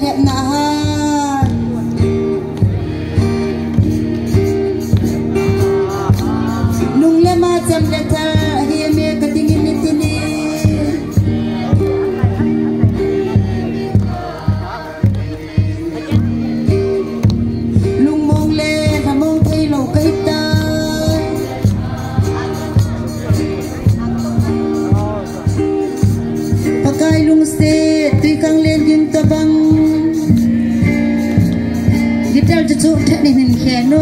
thẹn nạn nung lê ma chăm đẹp thơ hiê mê cà tinh in nít tinh lung lê, hà mông thay lầu cây ta. Hãy subscribe 姐呢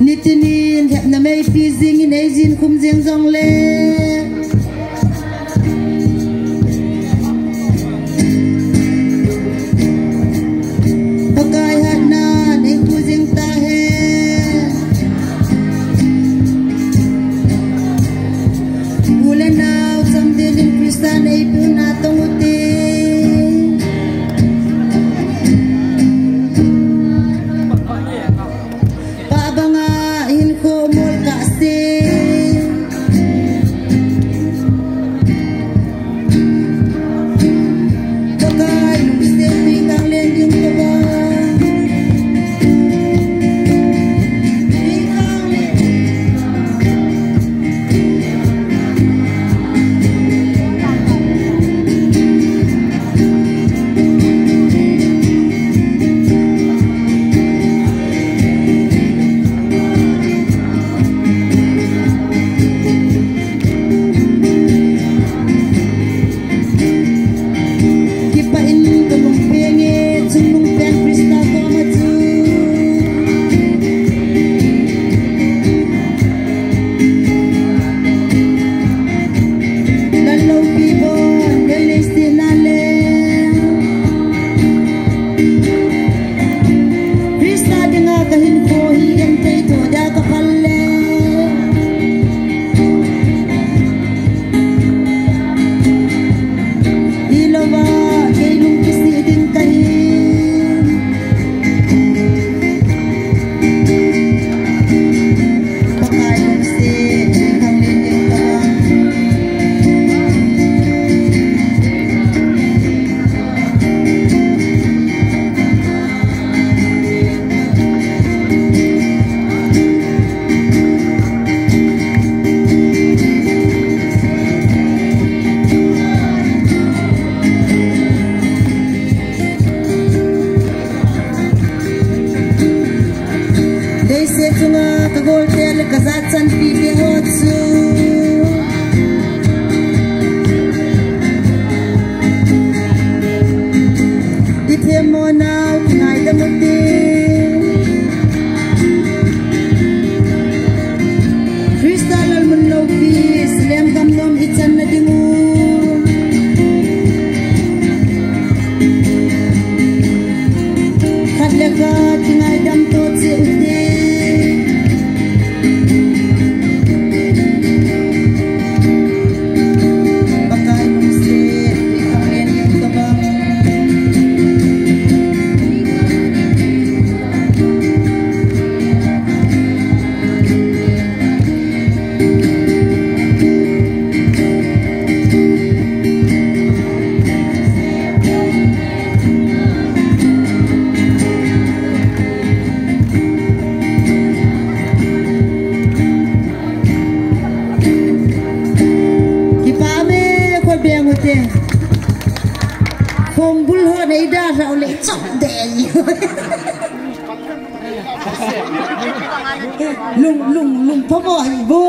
？nitinin hep na may pizing in Asian kum jing jong lên Mula na, samdilin kristan ay pinatungod Kumpul ho na ida sa uli cok day. Lung lung lung pomo ibu.